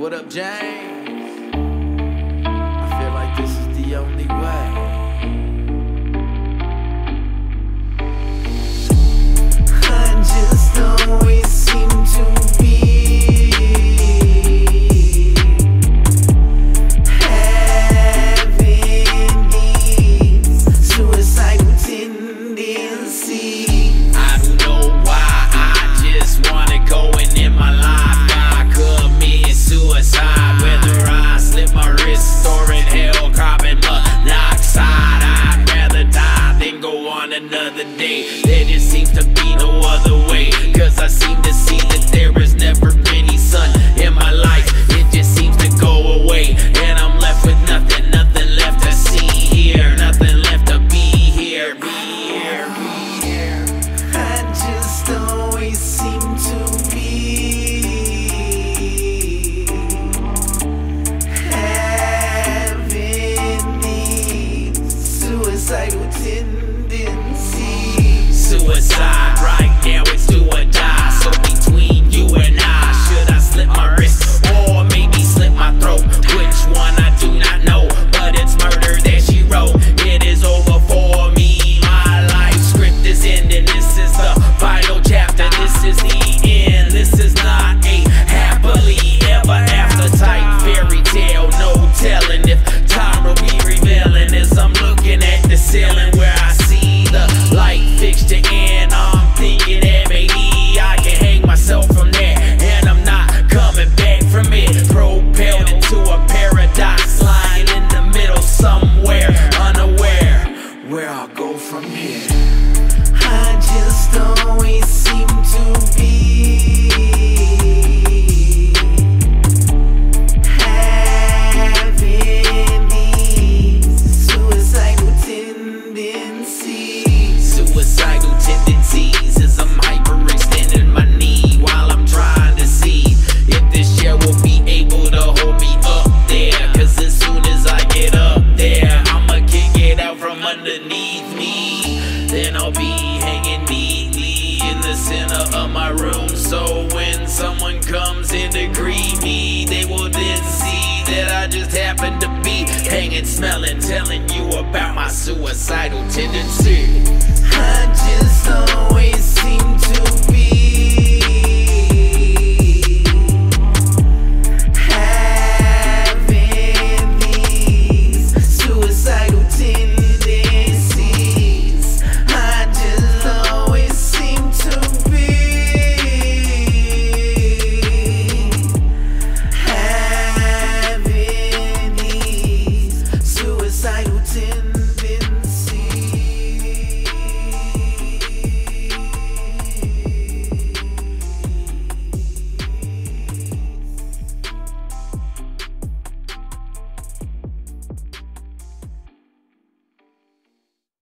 What up, James? I feel like this is the only way. Suicidal tendencies. Suicide right now, it's do or die. So between you and I, should I slit my wrist or maybe slit my throat? Which one I do not know, but it's murder that she wrote. It is over for me. My life script is ending. This is the final chapter. This is the end. This is not a happily ever after type fairy tale. No telling where I'll go from here. I just always seem to be center of my room. So when someone comes in to greet me, they will then see that I just happen to be hanging, smelling, telling you about my suicidal just